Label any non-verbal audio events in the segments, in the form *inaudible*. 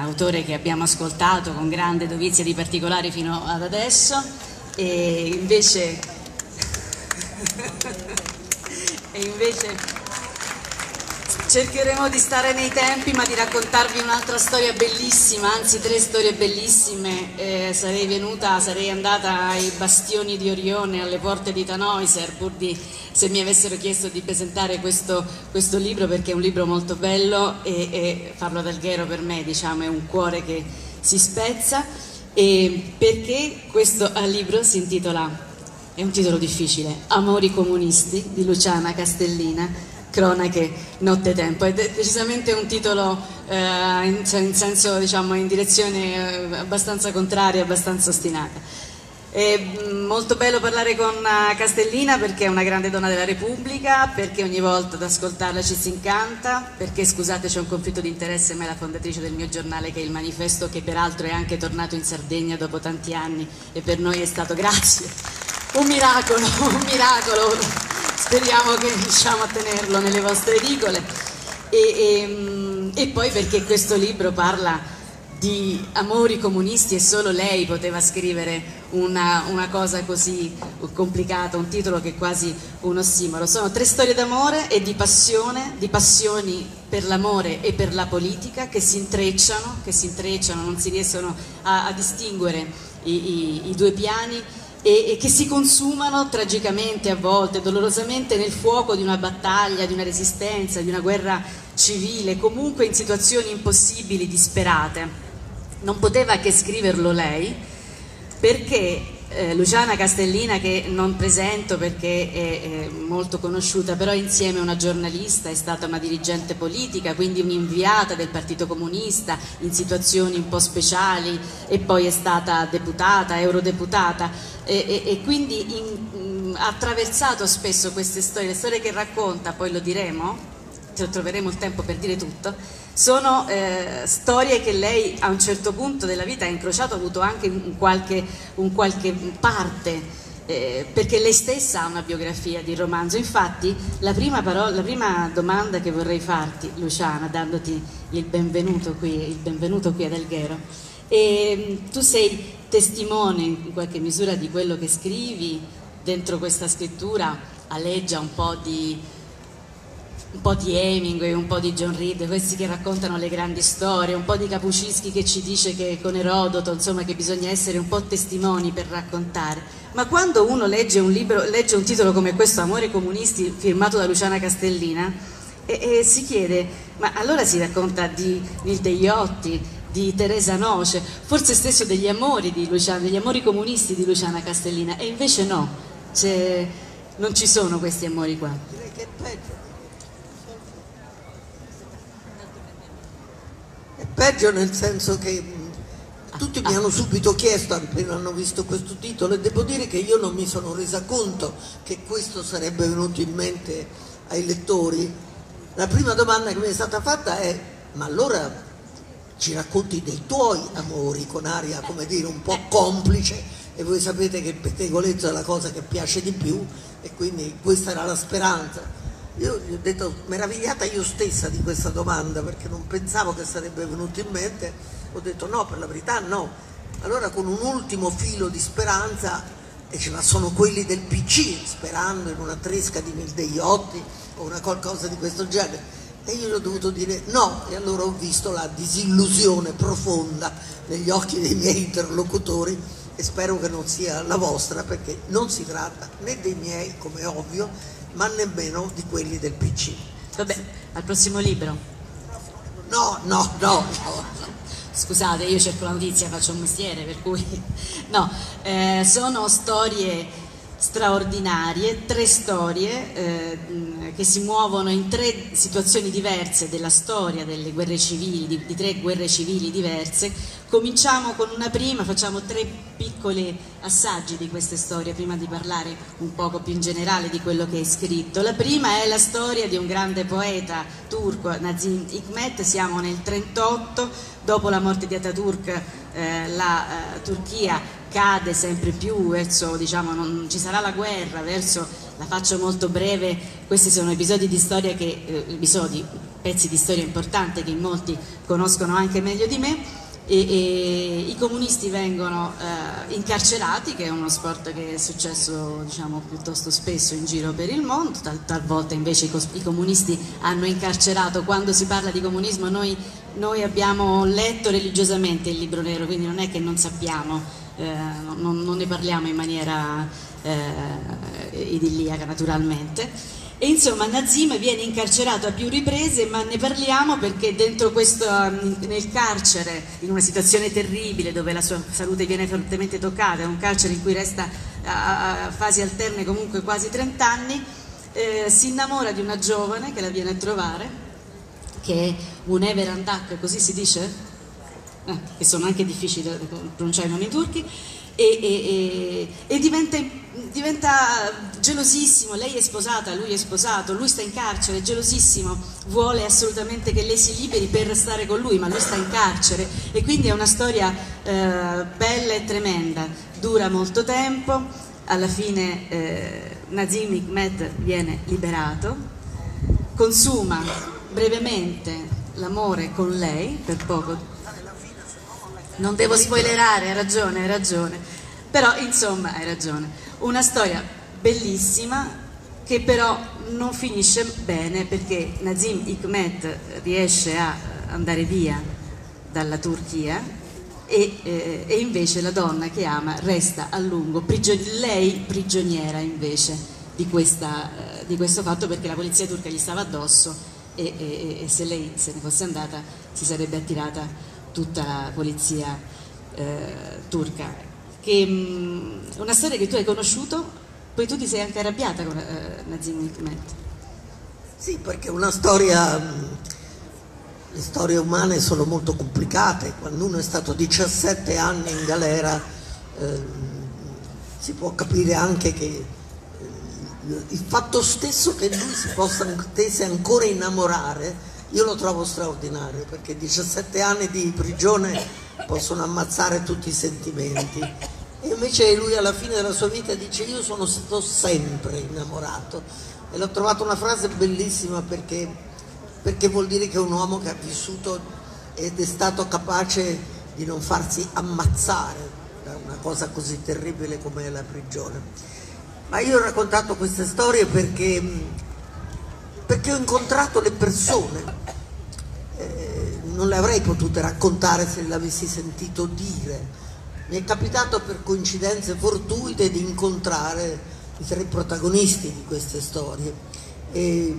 autore che abbiamo ascoltato con grande dovizia di particolari fino ad adesso. E invece, *laughs* e invece cercheremo di stare nei tempi ma di raccontarvi un'altra storia bellissima, anzi tre storie bellissime. Eh, sarei venuta, sarei andata ai bastioni di Orione, alle porte di Tannhäuser, pur di, se mi avessero chiesto di presentare questo, questo libro, perché è un libro molto bello e, e farlo dal Ghero per me diciamo, è un cuore che si spezza. E perché questo libro si intitola, è un titolo difficile, Amori comunisti di Luciana Castellina cronache nottetempo è decisamente un titolo eh, in, in, senso diciamo in direzione eh, abbastanza contraria, abbastanza ostinata. È mm, molto bello parlare con eh, Castellina perché è una grande donna della Repubblica, perché ogni volta ad ascoltarla ci si incanta, perché scusate c'è un conflitto di interesse, ma è la fondatrice del mio giornale che è il manifesto che peraltro è anche tornato in Sardegna dopo tanti anni e per noi è stato *laughs* grazie, un miracolo, un miracolo speriamo che riusciamo a tenerlo nelle vostre edicole. E, e, mm, e, poi perché questo libro parla di amori comunisti e solo lei poteva scrivere una, una cosa così complicata, un titolo che è quasi un ossimoro. Sono tre storie d'amore e di passione, di passioni per l'amore e per la politica che si intrecciano, che si intrecciano non si riescono a, a distinguere i, i, i due piani e, e, che si consumano tragicamente a volte, dolorosamente nel fuoco di una battaglia, di una resistenza, di una guerra civile, comunque in situazioni impossibili, disperate. Non poteva che scriverlo lei perché eh, Luciana Castellina che non presento perché è, è, molto conosciuta, però insieme a una giornalista è stata una dirigente politica, quindi un'inviata del Partito Comunista in situazioni un po' speciali e poi è stata deputata, eurodeputata. E, e, e quindi in, ha attraversato spesso queste storie, le storie che racconta, poi lo diremo, troveremo il tempo per dire tutto, sono eh, storie che lei a un certo punto della vita ha incrociato, ha avuto anche un qualche, un qualche parte, eh, perché lei stessa ha una biografia di romanzo. Infatti la prima, parola, la prima, domanda che vorrei farti, Luciana, dandoti il benvenuto qui, il benvenuto qui ad Alghero, e, tu sei testimone in qualche misura di quello che scrivi dentro questa scrittura, aleggia un po' di un po' di Hemingway, un po' di John Reed, questi che raccontano le grandi storie, un po' di Capucinski che ci dice che con Erodoto, insomma, che bisogna essere un po' testimoni per raccontare. Ma quando uno legge un libro, legge un titolo come questo, Amore comunisti, firmato da Luciana Castellina, e, e si chiede, ma allora si racconta di Nil Degliotti, di Teresa Noce, forse stesso degli amori di Luciana, degli amori comunisti di Luciana Castellina, e invece no, non ci sono questi amori qua. Direi che è peggio Peggio nel senso che tutti mi hanno subito chiesto appena hanno visto questo titolo e devo dire che io non mi sono resa conto che questo sarebbe venuto in mente ai lettori. La prima domanda che mi è stata fatta è ma allora ci racconti dei tuoi amori con aria, come dire, un po' complice e voi sapete che il pettegolezzo è la cosa che piace di più e quindi questa era la speranza. Io gli ho detto meravigliata io stessa di questa domanda perché non pensavo che sarebbe venuto in mente, ho detto no, per la verità no. Allora con un ultimo filo di speranza, e ce la sono quelli del PC, sperando in una tresca di Mildeiotti o una qualcosa di questo genere. E io gli ho dovuto dire no, e allora ho visto la disillusione profonda negli occhi dei miei interlocutori e spero che non sia la vostra perché non si tratta né dei miei, come ovvio, ma nemmeno di quelli del PC. Vabbè, al prossimo libro. No, no, no, no. Scusate, io cerco la notizia, faccio un mestiere, per cui... No, eh, sono storie straordinarie, tre storie eh, che si muovono in tre situazioni diverse della storia delle guerre civili, di, di, tre guerre civili diverse. Cominciamo con una prima, facciamo tre piccoli assaggi di queste storie prima di parlare un poco più in generale di quello che è scritto. La prima è la storia di un grande poeta turco, Nazim Hikmet, siamo nel 38, dopo la morte di Ataturk eh, la eh, Turchia cade sempre più verso, diciamo, non ci sarà la guerra, verso, la faccio molto breve, questi sono episodi di storia che, eh, episodi, pezzi di storia importanti che molti conoscono anche meglio di me e, e i comunisti vengono eh, incarcerati, che è uno sport che è successo diciamo, piuttosto spesso in giro per il mondo, tal, talvolta invece i, i, comunisti hanno incarcerato, quando si parla di comunismo noi, noi, abbiamo letto religiosamente il libro nero, quindi non è che non sappiamo, eh, non, non, ne parliamo in maniera eh, idilliaca naturalmente. E insomma Nazim viene incarcerato a più riprese, ma ne parliamo perché dentro questo, nel carcere, in una situazione terribile dove la sua salute viene fortemente toccata, è un carcere in cui resta a fasi alterne comunque quasi 30 anni, eh, si innamora di una giovane che la viene a trovare, che è un Everandak, così si dice? Eh, che sono anche difficili da pronunciare i nomi turchi, e, e, e diventa, diventa, gelosissimo, lei è sposata, lui è sposato, lui sta in carcere, è gelosissimo, vuole assolutamente che lei si liberi per stare con lui, ma lui sta in carcere. E quindi è una storia eh, bella e tremenda, dura molto tempo, alla fine eh, Nazim Hikmet viene liberato, consuma brevemente l'amore con lei per poco non devo spoilerare, hai ragione, hai ragione. Però insomma hai ragione. Una storia bellissima che però non finisce bene perché Nazim Hikmet riesce a andare via dalla Turchia e, eh, e invece la donna che ama resta a lungo, prigion lei prigioniera invece di, questa, eh, di, questo fatto perché la polizia turca gli stava addosso e, e, e se lei se ne fosse andata si sarebbe attirata tutta la polizia eh, turca. Che, mh, mm, una storia che tu hai conosciuto, poi tu ti sei anche arrabbiata con eh, Nazim Hikmet. Sì, perché una storia, mm, le storie umane sono molto complicate, quando uno è stato 17 anni in galera eh, si può capire anche che eh, il fatto stesso che lui si possa ancora innamorare io lo trovo straordinario perché 17 anni di prigione possono ammazzare tutti i sentimenti. E invece lui alla fine della sua vita dice io sono stato sempre innamorato. E l'ho trovato una frase bellissima perché, perché vuol dire che un uomo che ha vissuto ed è stato capace di non farsi ammazzare da una cosa così terribile come la prigione. Ma io ho raccontato queste storie perché perché ho incontrato le persone, eh, non le avrei potute raccontare se le avessi sentito dire. Mi è capitato per coincidenze fortuite di incontrare i tre protagonisti di queste storie e,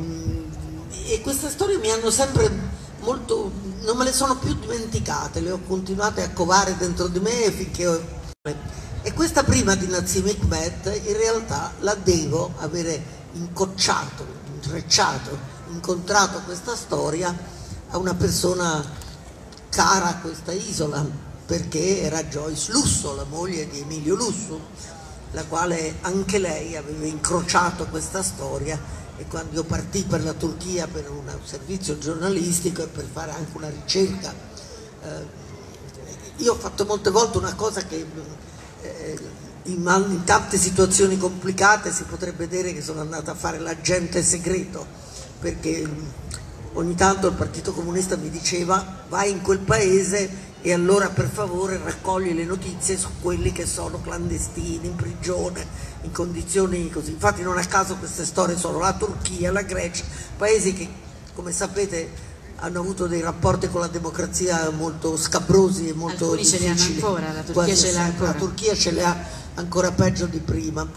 e queste storie mi hanno sempre molto, non me le sono più dimenticate, le ho continuate a covare dentro di me finché ho... E questa prima di Nazim Hikmet in realtà la devo avere incocciato intrecciato, incontrato questa storia a una persona cara a questa isola, perché era Joyce Lusso, la moglie di Emilio Lusso, la quale anche lei aveva incrociato questa storia e quando io partì per la Turchia per un servizio giornalistico e per fare anche una ricerca, eh, io ho fatto molte volte una cosa che eh, in, in, tante situazioni complicate si potrebbe dire che sono andata a fare l'agente segreto perché ogni tanto il Partito Comunista mi diceva vai in quel paese e allora per favore raccogli le notizie su quelli che sono clandestini, in prigione, in condizioni così. Infatti non a caso queste storie sono la Turchia, la Grecia, paesi che come sapete hanno avuto dei rapporti con la democrazia molto scabrosi e molto Alcuni difficili. ce li hanno ancora, la Turchia ce l'ha ancora. La Turchia ce le ha ancora peggio di prima.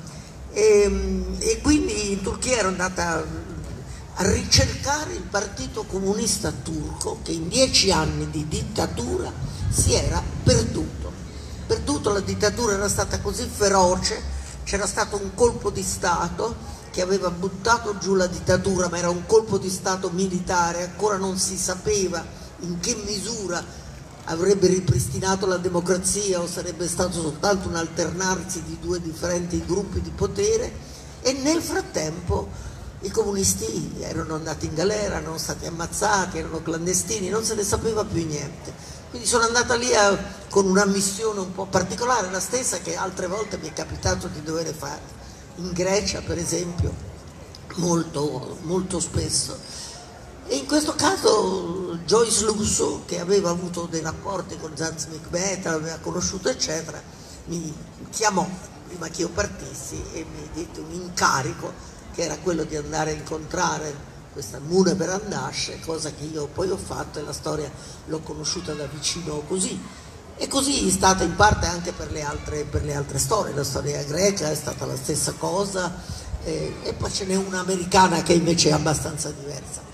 E, ehm, e quindi in Turchia ero andata a ricercare il partito comunista turco che in dieci anni di dittatura si era perduto. Perduto, la dittatura era stata così feroce, c'era stato un colpo di Stato che aveva buttato giù la dittatura, ma era un colpo di Stato militare, ancora non si sapeva in che misura avrebbe ripristinato la democrazia o sarebbe stato soltanto un alternarsi di due differenti gruppi di potere e nel frattempo i comunisti erano andati in galera, erano stati ammazzati, erano clandestini, non se ne sapeva più niente. Quindi sono andata lì a, con una missione un po' particolare, la stessa che altre volte mi è capitato di dover fare. In Grecia, per esempio, molto, molto spesso In questo caso Joyce Lusso, che aveva avuto dei rapporti con Zanz Macbeth, l'aveva conosciuto eccetera, mi chiamò prima che io partissi e mi diede un incarico che era quello di andare a incontrare questa Mune per Andasce, cosa che io poi ho fatto e la storia l'ho conosciuta da vicino così. E così è stata in parte anche per le altre, per le altre storie, la storia greca è stata la stessa cosa eh, e poi ce n'è una americana che invece è abbastanza diversa.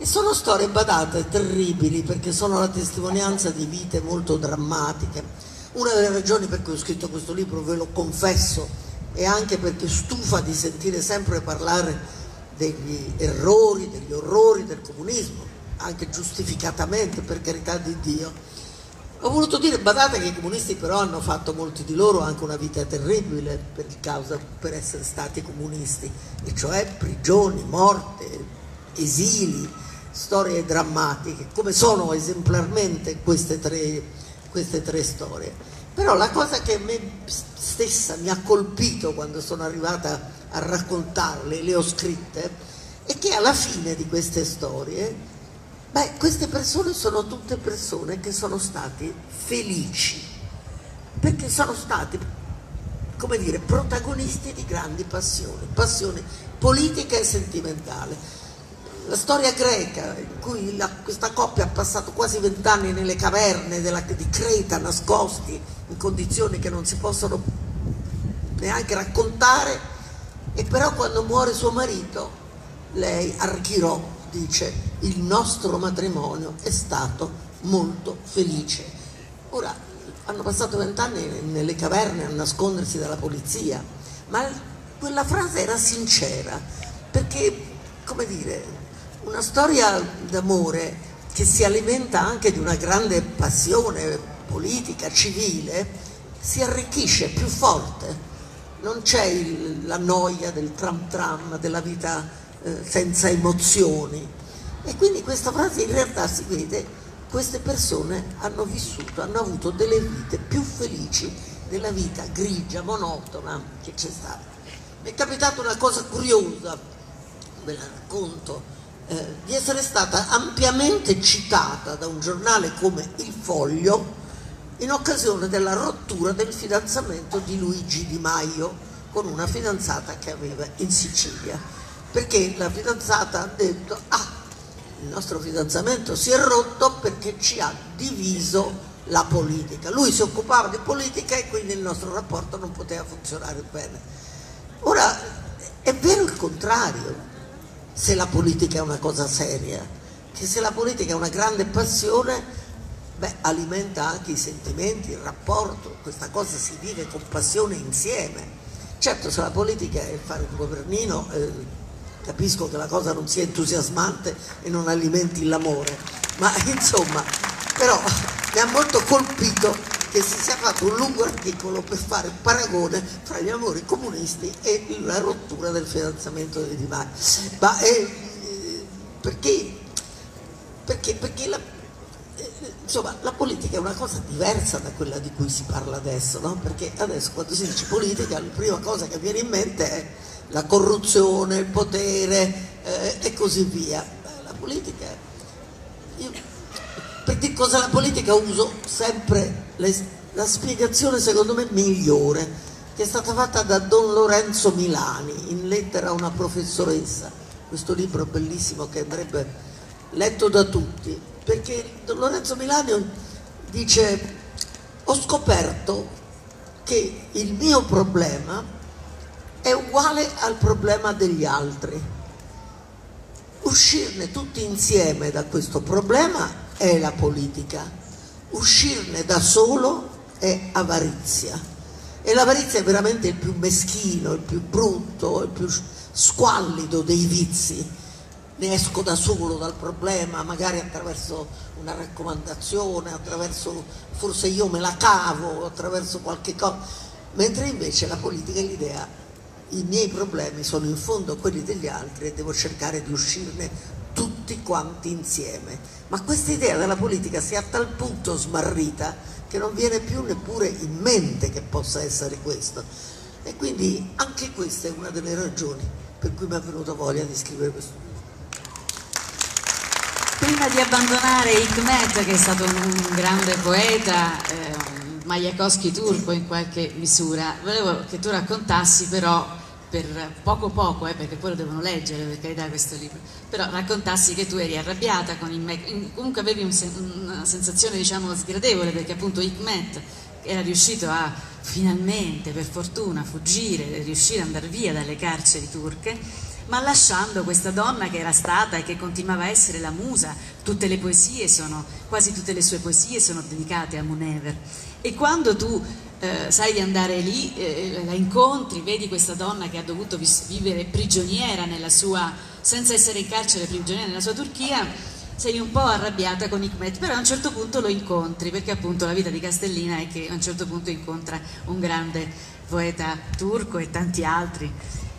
E sono storie badate, terribili, perché sono la testimonianza di vite molto drammatiche. Una delle ragioni per cui ho scritto questo libro, ve lo confesso, è anche perché stufa di sentire sempre parlare degli errori, degli orrori del comunismo, anche giustificatamente per carità di Dio. Ho voluto dire, badate che i comunisti però hanno fatto molti di loro anche una vita terribile per, causa, per essere stati comunisti, e cioè prigioni, morte, esili, storie drammatiche, come sono esemplarmente queste tre, queste tre storie. Però la cosa che a me stessa mi ha colpito quando sono arrivata a raccontarle, le ho scritte, è che alla fine di queste storie, beh, queste persone sono tutte persone che sono stati felici, perché sono stati, come dire, protagonisti di grandi passioni, passioni politica e sentimentale la storia greca, in cui la, questa coppia ha passato quasi vent'anni nelle caverne della, di Creta, nascosti in condizioni che non si possono neanche raccontare, e però quando muore suo marito, lei archirò, dice, il nostro matrimonio è stato molto felice. Ora, hanno passato vent'anni nelle caverne a nascondersi dalla polizia, ma quella frase era sincera, perché, come dire, una storia d'amore che si alimenta anche di una grande passione politica, civile, si arricchisce più forte. Non c'è il, la noia del tram tram, della vita eh, senza emozioni. E quindi questa frase in realtà si vede, queste persone hanno vissuto, hanno avuto delle vite più felici della vita grigia, monotona che c'è stata. Mi è capitata una cosa curiosa, ve la racconto, eh, di essere stata ampiamente citata da un giornale come Il Foglio in occasione della rottura del fidanzamento di Luigi Di Maio con una fidanzata che aveva in Sicilia, perché la fidanzata ha detto ah, il nostro fidanzamento si è rotto perché ci ha diviso la politica. Lui si occupava di politica e quindi il nostro rapporto non poteva funzionare bene. Ora, è vero il contrario, se la politica è una cosa seria, che se la politica è una grande passione, beh, alimenta anche i sentimenti, il rapporto, questa cosa si vive con passione insieme. Certo, se la politica è fare un governino, eh, capisco che la cosa non sia entusiasmante e non alimenti l'amore, ma *laughs* insomma, però mi ha molto colpito che si sia fatto un lungo articolo per fare paragone fra gli amori comunisti e la rottura del fidanzamento di Di. Ma eh, perché? Perché, perché la, eh, insomma, la politica è una cosa diversa da quella di cui si parla adesso, no? Perché adesso quando si dice politica la prima cosa che viene in mente è la corruzione, il potere eh, e così via. La politica, io dire cosa la politica uso sempre le, la spiegazione secondo me migliore che è stata fatta da Don Lorenzo Milani in lettera a una professoressa. Questo libro bellissimo che andrebbe letto da tutti perché Don Lorenzo Milani dice ho scoperto che il mio problema è uguale al problema degli altri. Uscirne tutti insieme da questo problema è la politica, uscirne da solo è avarizia. E l'avarizia è veramente il più meschino, il più brutto, il più squallido dei vizi. Ne esco da solo dal problema, magari attraverso una raccomandazione, attraverso forse io me la cavo, attraverso qualche cosa. Mentre invece la politica è l'idea, i miei problemi sono in fondo quelli degli altri e devo cercare di uscirne tutti quanti insieme. Ma questa idea della politica si è a tal punto smarrita che non viene più neppure in mente che possa essere questo. E quindi anche questa è una delle ragioni per cui mi è venuta voglia di scrivere questo libro. Prima di abbandonare Hikmet, che è stato un grande poeta, eh, Majakowski turco in qualche misura, volevo che tu raccontassi però per poco poco, eh, perché poi lo devono leggere per carità questo libro, però raccontassi che tu eri arrabbiata con Hikmet, comunque avevi un, una sensazione diciamo sgradevole perché appunto Hikmet era riuscito a finalmente, per fortuna, fuggire, riuscire ad andare via dalle carceri turche ma lasciando questa donna che era stata e che continuava a essere la musa, tutte le poesie sono, quasi tutte le sue poesie sono dedicate a Munever. E quando tu eh, sai di andare lì, eh, la incontri, vedi questa donna che ha dovuto vivere prigioniera nella sua, senza essere in carcere, prigioniera nella sua Turchia, sei un po' arrabbiata con Hikmet, però a un certo punto lo incontri, perché appunto la vita di Castellina è che a un certo punto incontra un grande poeta turco e tanti altri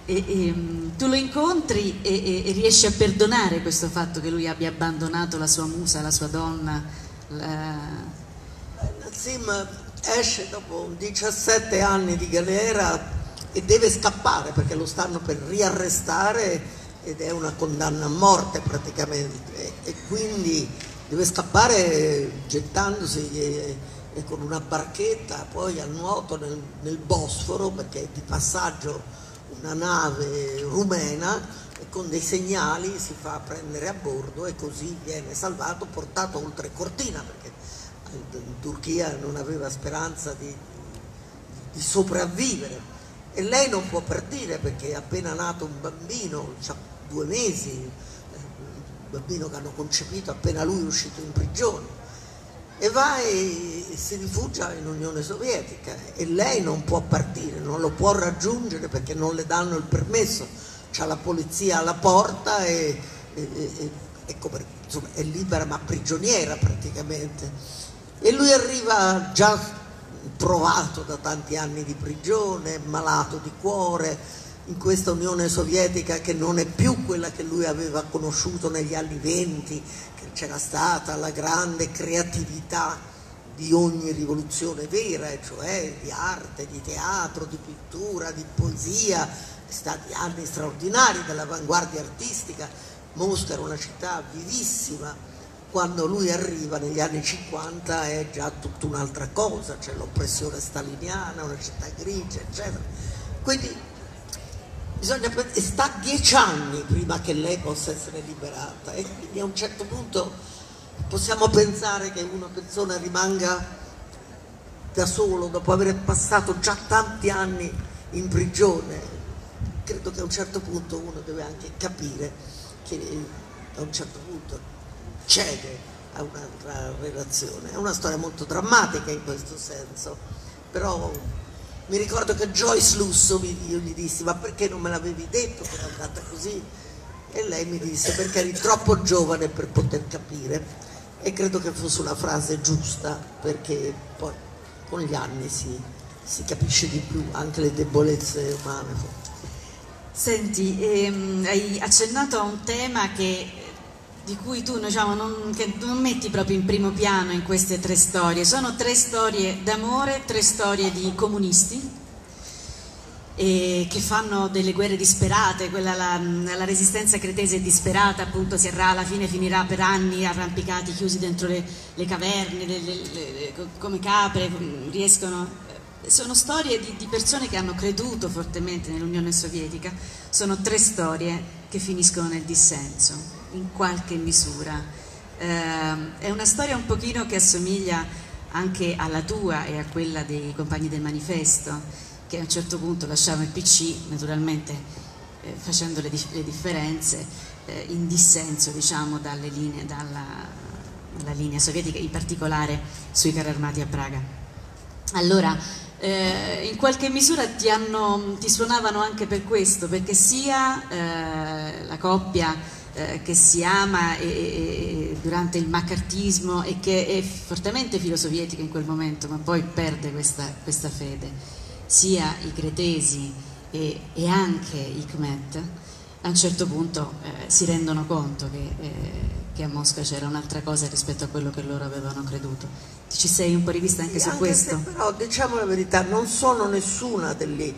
e, e, mm, tu lo incontri e, e, riesci a perdonare questo fatto che lui abbia abbandonato la sua musa, la sua donna. La... Nazim esce dopo 17 anni di galera e deve scappare perché lo stanno per riarrestare ed è una condanna a morte praticamente. E quindi deve scappare gettandosi e, e con una barchetta poi a nuoto nel, nel Bosforo perché è di passaggio una nave rumena e con dei segnali si fa prendere a bordo e così viene salvato, portato oltre Cortina perché Turchia non aveva speranza di, di sopravvivere. E lei non può partire perché è appena nato un bambino, ha due mesi, un bambino che hanno concepito appena lui è uscito in prigione. E va e si rifugia in Unione Sovietica. E lei non può partire, non lo può raggiungere perché non le danno il permesso, c'ha la polizia alla porta e, e, e, e come, insomma, è libera ma prigioniera praticamente. E lui arriva già provato da tanti anni di prigione, malato di cuore, in questa Unione Sovietica che non è più quella che lui aveva conosciuto negli anni venti, che c'era stata la grande creatività di ogni rivoluzione vera, cioè di arte, di teatro, di pittura, di poesia, stati anni straordinari dell'avanguardia artistica, Mosca era una città vivissima, quando lui arriva negli anni 50 è già tutta un'altra cosa, c'è l'oppressione staliniana, una città grigia, eccetera. Quindi bisogna, sta dieci anni prima che lei possa essere liberata e quindi a un certo punto possiamo pensare che una persona rimanga da solo dopo aver passato già tanti anni in prigione credo che a un certo punto uno deve anche capire che a un certo punto cede a un'altra relazione. È una storia molto drammatica in questo senso però mi ricordo che Joyce Lusso io gli dissi ma perché non me l'avevi detto che era andata così? E lei mi disse perché eri troppo giovane per poter capire. E credo che fosse una frase giusta perché poi con gli anni si, si capisce di più anche le debolezze umane. Senti, ehm, hai accennato a un tema che di cui tu diciamo, non, non, metti proprio in primo piano in queste tre storie. Sono tre storie d'amore, tre storie di comunisti che fanno delle guerre disperate, quella, la, la, resistenza cretese è disperata, appunto si arra, alla fine finirà per anni arrampicati, chiusi dentro le, le caverne, le, le, come capre, riescono... Sono storie di, di persone che hanno creduto fortemente nell'Unione Sovietica, sono tre storie che finiscono nel dissenso in qualche misura. Eh, è una storia un pochino che assomiglia anche alla tua e a quella dei compagni del manifesto, che a un certo punto lasciavano il PC, naturalmente eh, facendo le, le differenze, eh, in dissenso diciamo, linee, dalla, dalla linea sovietica, in particolare sui carri armati a Praga. Allora, eh, in qualche misura ti, hanno, ti, suonavano anche per questo, perché sia eh, la coppia eh, che si ama e, e, durante il maccartismo e che è fortemente filosovietica in quel momento, ma poi perde questa, questa fede, sia i cretesi e, e anche i Khmet, a un certo punto eh, si rendono conto che, eh, che a Mosca c'era un'altra cosa rispetto a quello che loro avevano creduto. Ci sei un po' rivista anche sì, su anche questo? Se, però diciamo la verità, non sono nessuna delle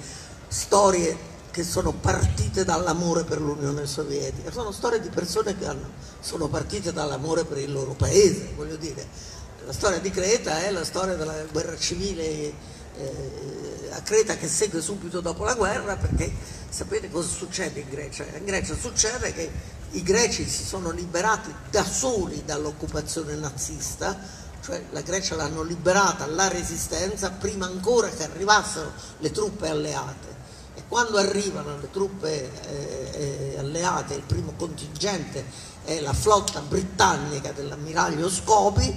storie che sono partite dall'amore per l'Unione Sovietica, sono storie di persone che hanno, sono partite dall'amore per il loro paese, voglio dire, la storia di Creta è la storia della guerra civile eh, a Creta che segue subito dopo la guerra perché sapete cosa succede in Grecia? In Grecia succede che i greci si sono liberati da soli dall'occupazione nazista, cioè la Grecia l'hanno liberata alla resistenza prima ancora che arrivassero le truppe alleate e quando arrivano le truppe eh, eh, alleate, il primo contingente è la flotta britannica dell'ammiraglio Scopi,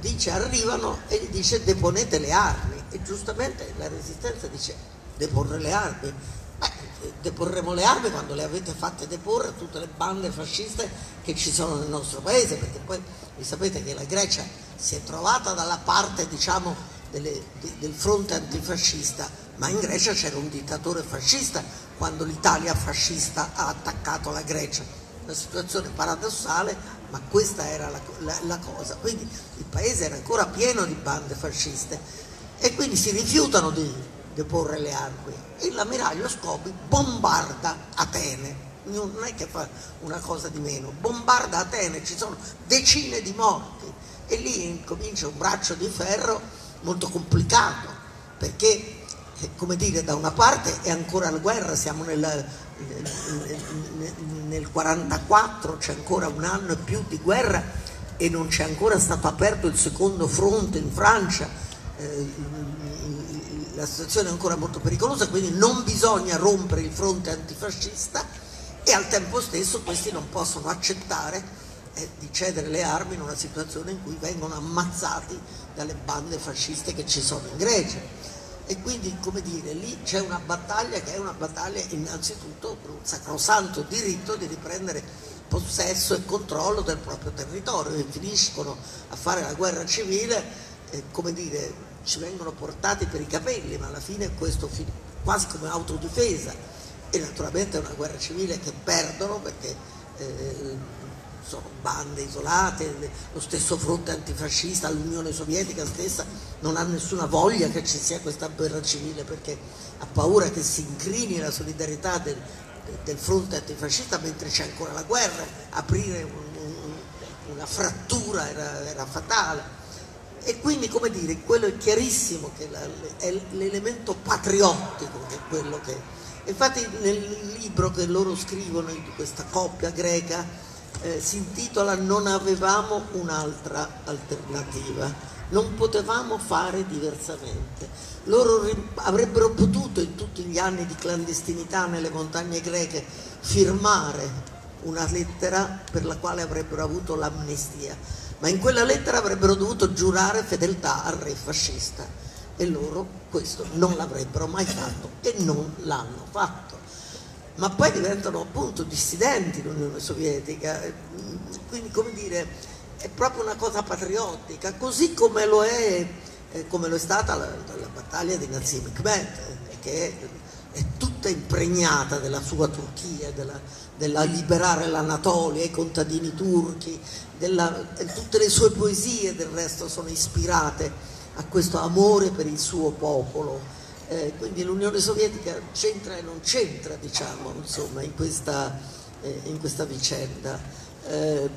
dice arrivano e gli dice deponete le armi e giustamente la resistenza dice deporre le armi. Beh, deporremo le armi quando le avete fatte deporre a tutte le bande fasciste che ci sono nel nostro paese, perché poi vi sapete che la Grecia si è trovata dalla parte diciamo, delle, del fronte antifascista ma in Grecia c'era un dittatore fascista quando l'Italia fascista ha attaccato la Grecia. Una situazione paradossale, ma questa era la, la, la cosa. Quindi il paese era ancora pieno di bande fasciste e quindi si rifiutano di deporre le armi e l'ammiraglio Scopi bombarda Atene. Non è che fa una cosa di meno, bombarda Atene, ci sono decine di morti e lì incomincia un braccio di ferro molto complicato perché come dire, da una parte è ancora la guerra, siamo nel, nel, nel 44, c'è ancora un anno e più di guerra e non c'è ancora stato aperto il secondo fronte in Francia, eh, la situazione è ancora molto pericolosa, quindi non bisogna rompere il fronte antifascista e al tempo stesso questi non possono accettare eh, di cedere le armi in una situazione in cui vengono ammazzati dalle bande fasciste che ci sono in Grecia e quindi come dire lì c'è una battaglia che è una battaglia innanzitutto per un sacrosanto diritto di riprendere possesso e controllo del proprio territorio. E finiscono a fare la guerra civile eh, come dire ci vengono portati per i capelli ma alla fine questo quasi come autodifesa. E naturalmente è una guerra civile che perdono perché eh, sono bande isolate, lo stesso fronte antifascista, l'Unione Sovietica stessa non ha nessuna voglia che ci sia questa guerra civile perché ha paura che si incrini la solidarietà del, del fronte antifascista mentre c'è ancora la guerra, aprire un, un, una frattura era, era, fatale. E quindi, come dire, quello è chiarissimo che la, è l'elemento patriottico che è quello che... Infatti nel libro che loro scrivono di questa coppia greca, eh, si intitola Non avevamo un'altra alternativa, non potevamo fare diversamente. Loro avrebbero potuto in tutti gli anni di clandestinità nelle montagne greche firmare una lettera per la quale avrebbero avuto l'amnistia, ma in quella lettera avrebbero dovuto giurare fedeltà al re fascista e loro questo non l'avrebbero mai fatto e non l'hanno fatto ma poi diventano appunto dissidenti l'Unione Sovietica, quindi come dire è proprio una cosa patriottica, così come lo è, eh, come lo è stata la, la, battaglia di Nazim Hikmet, eh, che è, è, tutta impregnata della sua Turchia, della, della liberare l'Anatolia, i contadini turchi, della, tutte le sue poesie del resto sono ispirate a questo amore per il suo popolo eh, quindi l'Unione Sovietica c'entra e non c'entra, diciamo, insomma, in questa, eh, in questa vicenda. Eh,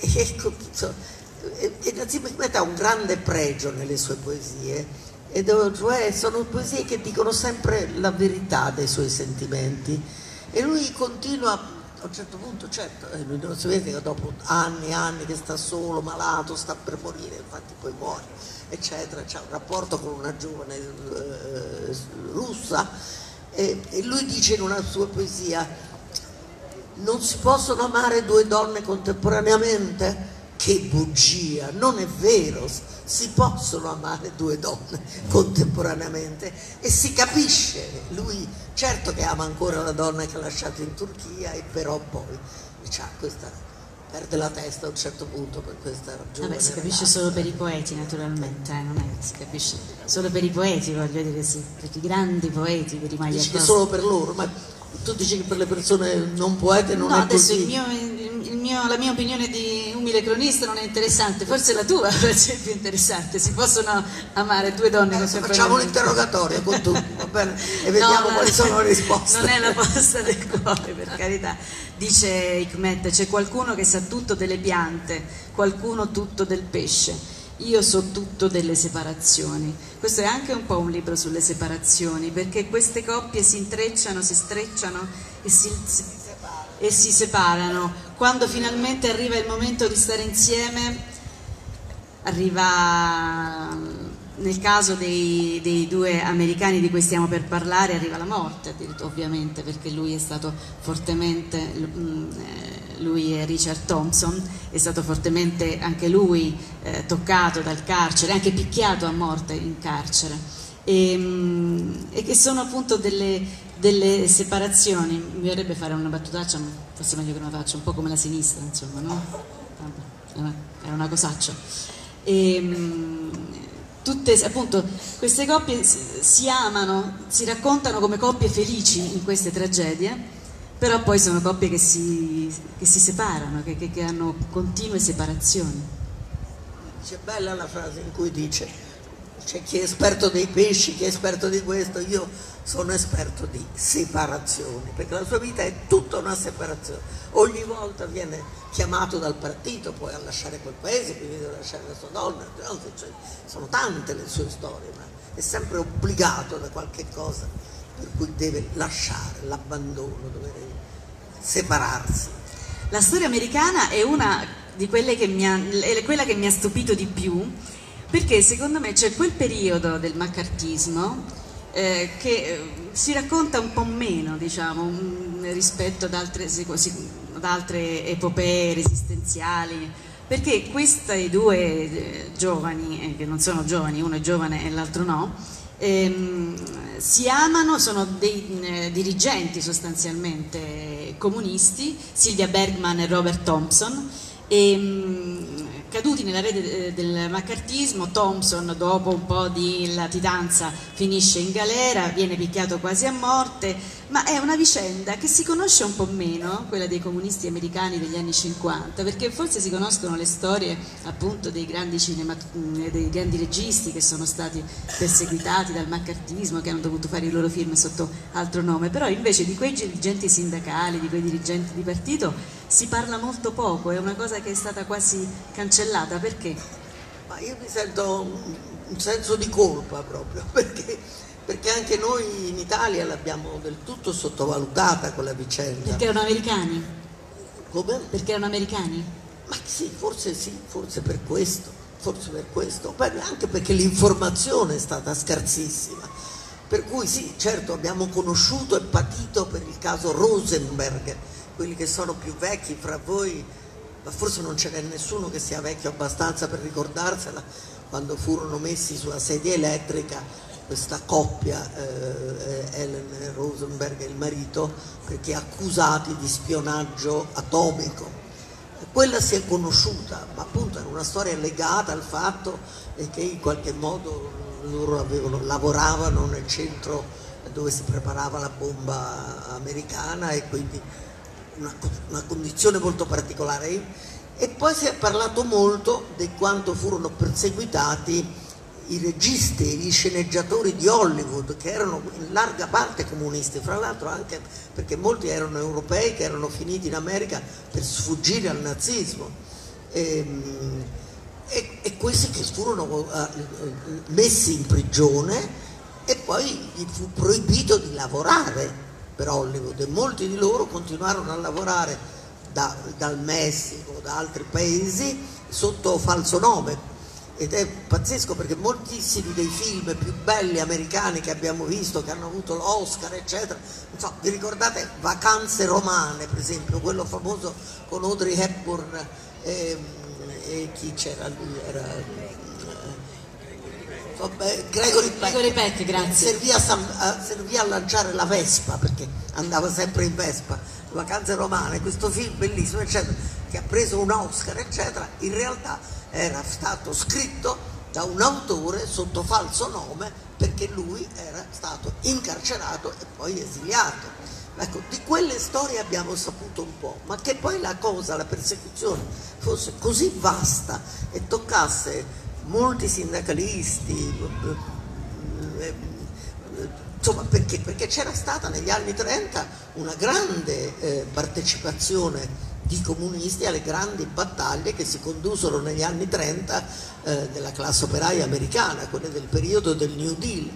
ecco, Nazim Hikmet ha un grande pregio nelle sue poesie, ed, cioè sono poesie che dicono sempre la verità dei suoi sentimenti e lui continua a un certo punto, certo, eh, l'Unione Sovietica dopo anni e anni che sta solo, malato, sta per morire, infatti poi muore eccetera, c'ha un rapporto con una giovane eh, russa e, e lui dice in una sua poesia non si possono amare due donne contemporaneamente? Che bugia, non è vero, si possono amare due donne contemporaneamente e si capisce, lui certo che ama ancora la donna che ha lasciato in Turchia e però poi ha questa perde la testa a un certo punto per questa ragione. Vabbè, si capisce solo per i poeti naturalmente, eh, non è che si capisce solo per i poeti, voglio dire sì, per i grandi poeti per i maglia Dici che solo per loro, ma tu dici che per le persone non poete non no, è adesso così? il mio, il mio, la mia opinione di umile cronista non è interessante, forse la tua *laughs* è più interessante. Si possono amare due donne con Facciamo un interrogatorio con tu, va bene? E vediamo no, quali sono le risposte. Non è la posta del cuore, per carità. Dice Hikmet, c'è qualcuno che sa tutto delle piante, qualcuno tutto del pesce. Io so tutto delle separazioni. Questo è anche un po' un libro sulle separazioni, perché queste coppie si intrecciano, si strecciano e si, e si separano. Quando finalmente arriva il momento di stare insieme, arriva nel caso dei, dei, due americani di cui stiamo per parlare arriva la morte ovviamente perché lui è stato fortemente mm, eh, lui è Richard Thompson è stato fortemente anche lui eh, toccato dal carcere anche picchiato a morte in carcere. E, mm, e che sono appunto delle, delle separazioni mi verrebbe fare una battutaccia ma forse meglio che non la faccia un po' come la sinistra insomma no? è una cosaccia e, mm, tutte, appunto, queste coppie si amano, si raccontano come coppie felici in queste tragedie, però poi sono coppie che si, che si separano, che, che, che hanno continue separazioni. C'è bella la frase in cui dice c'è chi è esperto dei pesci, chi è esperto di questo, io sono esperto di separazioni, perché la sua vita è tutta una separazione. Ogni volta viene chiamato dal partito, poi a lasciare quel paese, poi deve lasciare la sua donna, cioè, sono tante le sue storie, ma è sempre obbligato da qualche cosa per cui deve lasciare l'abbandono, deve separarsi. La storia americana è una di quelle che mi ha, quella che mi ha stupito di più, perché secondo me c'è quel periodo del maccartismo eh, che eh, si racconta un po' meno diciamo, rispetto ad altre, ad altre, epopee resistenziali. Perché questi due eh, giovani, eh, che non sono giovani, uno è giovane e l'altro no, ehm, si amano, sono dei eh, dirigenti sostanzialmente comunisti, Silvia Bergman e Robert Thompson, e, ehm, caduti nella rete eh, del maccartismo, Thompson dopo un po' di latitanza finisce in galera, viene picchiato quasi a morte, ma è una vicenda che si conosce un po' meno, quella dei comunisti americani degli anni 50, perché forse si conoscono le storie appunto dei grandi, cinema, mm, dei grandi registi che sono stati perseguitati dal maccartismo, che hanno dovuto fare i loro film sotto altro nome, però invece di quei dirigenti sindacali, di quei dirigenti di partito si parla molto poco, è una cosa che è stata quasi cancellata, perché? Ma io mi sento un senso di colpa proprio, *laughs* perché, perché anche noi in Italia l'abbiamo del tutto sottovalutata quella vicenda. Perché erano americani? Come? Perché erano americani? Ma sì, forse sì, forse per questo, forse per questo, anche perché l'informazione è stata scarsissima. Per cui sì, certo abbiamo conosciuto e patito per il caso Rosenberg, quelli che sono più vecchi fra voi, ma forse non ce n'è nessuno che sia vecchio abbastanza per ricordarsela, quando furono messi sulla sedia elettrica questa coppia, eh, Ellen Rosenberg e il marito, perché accusati di spionaggio atomico. Quella si è conosciuta, ma appunto era una storia legata al fatto che in qualche modo loro avevano, lavoravano nel centro dove si preparava la bomba americana e quindi una, una condizione molto particolare. E poi si è parlato molto di quanto furono perseguitati i registi, gli sceneggiatori di Hollywood che erano in larga parte comunisti, fra l'altro anche perché molti erano europei che erano finiti in America per sfuggire al nazismo. E, ehm, e, e questi che furono uh, messi in prigione e poi gli fu proibito di lavorare per Hollywood e molti di loro continuarono a lavorare da, dal Messico, da altri paesi sotto falso nome ed è pazzesco perché moltissimi dei film più belli americani che abbiamo visto, che hanno avuto l'Oscar, eccetera, so, vi ricordate Vacanze romane, per esempio, quello famoso con Audrey Hepburn e, e chi c'era lui? Era, Gregory Peck, Gregory Peck grazie. Servì a, a, servì a, lanciare la Vespa perché andava sempre in Vespa, Vacanze Romane, questo film bellissimo, eccetera, che ha preso un Oscar, eccetera, in realtà era stato scritto da un autore sotto falso nome perché lui era stato incarcerato e poi esiliato. Ecco, di quelle storie abbiamo saputo un po', ma che poi la cosa, la persecuzione fosse così vasta e toccasse molti sindacalisti, eh, insomma perché? Perché c'era stata negli anni 30 una grande eh, partecipazione di comunisti alle grandi battaglie che si condussero negli anni 30 eh, della classe operaia americana, quelle del periodo del New Deal.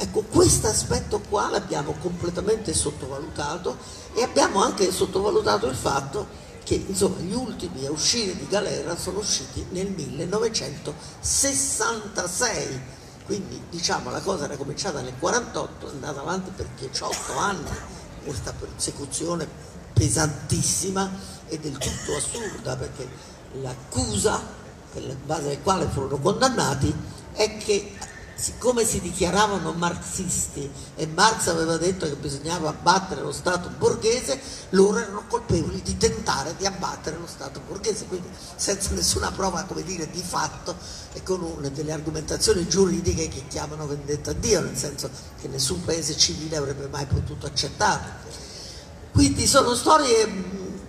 Ecco, questo aspetto qua l'abbiamo completamente sottovalutato e abbiamo anche sottovalutato il fatto che insomma, gli ultimi a uscire di galera sono usciti nel 1966, quindi diciamo la cosa era cominciata nel 1948, è andata avanti per 18 anni questa persecuzione pesantissima e del tutto assurda perché l'accusa, in base alla quale furono condannati, è che siccome si dichiaravano marxisti e Marx aveva detto che bisognava abbattere lo Stato borghese, loro erano colpevoli di tentare di abbattere lo Stato borghese, quindi senza nessuna prova, come dire, di fatto e con una delle argomentazioni giuridiche che chiamano vendetta a Dio, nel senso che nessun paese civile avrebbe mai potuto accettare. Quindi sono storie,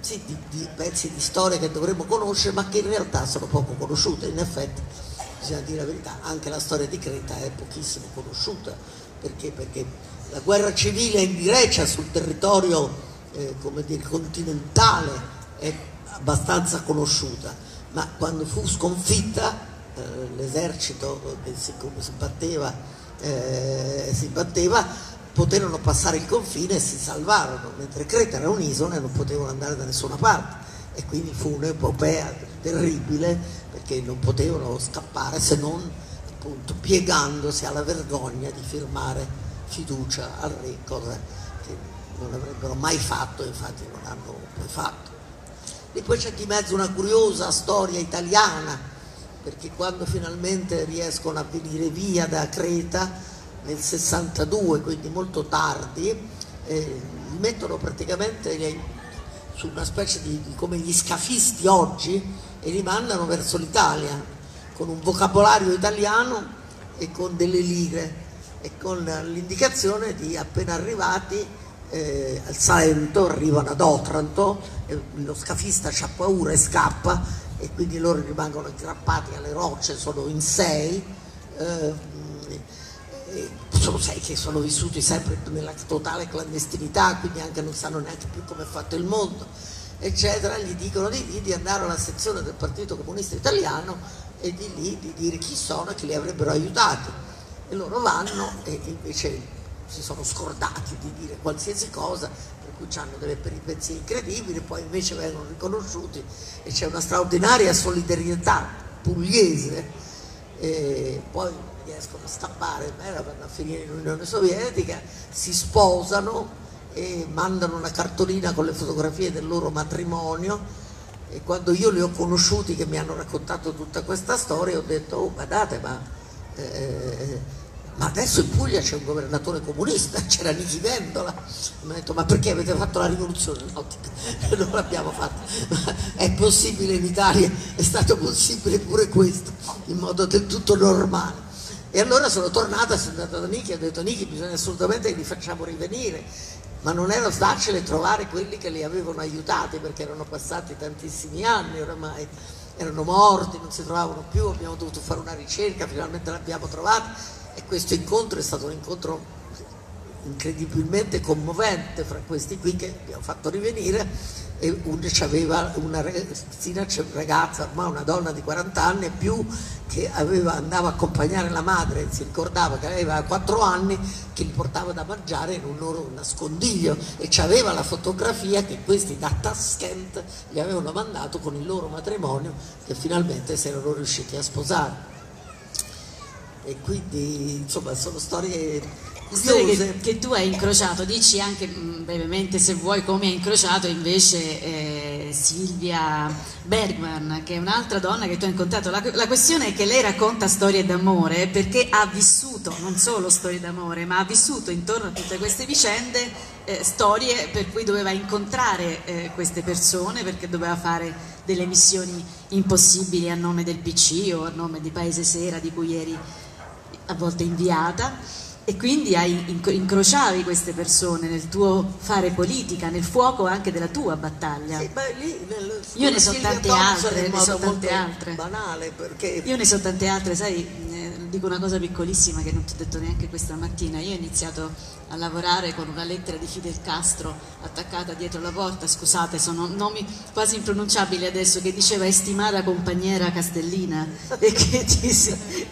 sì, di, di pezzi di storia che dovremmo conoscere, ma che in realtà sono poco conosciute, in effetti bisogna dire la verità, anche la storia di Creta è pochissimo conosciuta, perché? Perché la guerra civile in Grecia sul territorio eh, dire, continentale è abbastanza conosciuta, ma quando fu sconfitta eh, l'esercito che si, si, batteva, eh, si batteva poterono passare il confine e si salvarono, mentre Creta era un'isola e non potevano andare da nessuna parte e quindi fu un'epopea terribile perché non potevano scappare se non appunto piegandosi alla vergogna di firmare fiducia al re, cosa che non avrebbero mai fatto, infatti non hanno mai fatto. E poi c'è di mezzo una curiosa storia italiana, perché quando finalmente riescono a venire via da Creta, nel 62, quindi molto tardi, eh, mettono praticamente su una specie di, di, come gli scafisti oggi e li mandano verso l'Italia con un vocabolario italiano e con delle lire e con l'indicazione di appena arrivati eh, al Salento arrivano ad Otranto, lo scafista ha paura e scappa e quindi loro rimangono aggrappati alle rocce, sono in sei. Eh, sono sei che sono vissuti sempre nella totale clandestinità, quindi anche non sanno neanche più come è fatto il mondo, eccetera, gli dicono di di andare alla sezione del Partito Comunista Italiano e di lì di dire chi sono e che li avrebbero aiutati. E loro vanno e invece si sono scordati di dire qualsiasi cosa, per cui hanno delle peripezie incredibili, poi invece vengono riconosciuti e c'è una straordinaria solidarietà pugliese. E poi riescono a stappare, vanno a finire in Unione Sovietica, si sposano e mandano una cartolina con le fotografie del loro matrimonio e quando io li ho conosciuti che mi hanno raccontato tutta questa storia ho detto oh guardate ma, eh, ma adesso in Puglia c'è un governatore comunista, *laughs* c'era Nichi Vendola, mi ha detto ma perché avete fatto la rivoluzione? No, *laughs* non l'abbiamo fatta, *laughs* è possibile in Italia, è stato possibile pure questo, in modo del tutto normale. E allora sono tornata, sono andata da Niki e ho detto Niki bisogna assolutamente che li facciamo rivenire, ma non era facile trovare quelli che li avevano aiutati perché erano passati tantissimi anni oramai, erano morti, non si trovavano più, abbiamo dovuto fare una ricerca, finalmente l'abbiamo trovata. E questo incontro è stato un incontro incredibilmente commovente fra questi qui che abbiamo fatto rivenire e uno aveva una ragazzina, ragazza, ormai una donna di 40 anni e più che aveva, andava a accompagnare la madre, si ricordava che aveva 4 anni, che li portava da mangiare in un loro nascondiglio e aveva la fotografia che questi da Tashkent gli avevano mandato con il loro matrimonio che finalmente si erano riusciti a sposare. E quindi insomma sono storie che, che, tu hai incrociato, dici anche mh, brevemente se vuoi come hai incrociato invece eh, Silvia Bergman, che è un'altra donna che tu hai incontrato. La, la, questione è che lei racconta storie d'amore perché ha vissuto non solo storie d'amore, ma ha vissuto intorno a tutte queste vicende eh, storie per cui doveva incontrare eh, queste persone perché doveva fare delle missioni impossibili a nome del PC o a nome di Paese Sera di cui eri a volte inviata e quindi hai, incrociavi queste persone nel tuo fare politica, nel fuoco anche della tua battaglia. Sì, lì nel, Io ne so tante altre, ne so tante altre. Banale perché... Io ne so tante altre, sai, eh, dico una cosa piccolissima che non ti ho detto neanche questa mattina. Io ho iniziato a lavorare con una lettera di Fidel Castro attaccata dietro la porta, scusate, sono nomi quasi impronunciabili adesso, che diceva estimata compagniera Castellina *laughs* e che ti,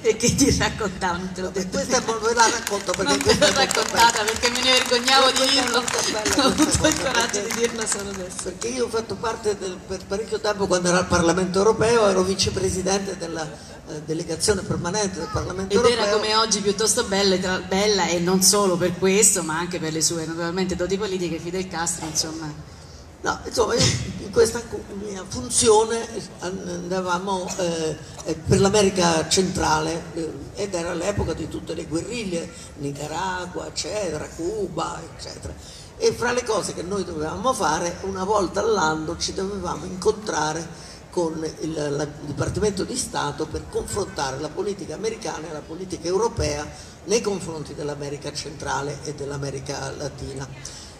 e che ti raccontava, non te l'ho detto. Questa non ve la racconto perché non questa l'ho raccontata perché me ne vergognavo di dirlo, *laughs* ho avuto il coraggio di dirla solo adesso. Perché io ho fatto parte del, per parecchio tempo quando ero al Parlamento europeo, ero vicepresidente della delegazione permanente del Parlamento Ed europeo. era come oggi piuttosto bella, bella, e non solo per questo, ma anche per le sue naturalmente doti politiche, Fidel Castro, insomma. No, insomma, in questa mia funzione andavamo eh, eh, per l'America centrale eh, ed era l'epoca di tutte le guerriglie, Nicaragua, eccetera, Cuba, eccetera. E fra le cose che noi dovevamo fare, una volta all'anno ci dovevamo incontrare con il, il, Dipartimento di Stato per confrontare la politica americana e la politica europea nei confronti dell'America centrale e dell'America latina.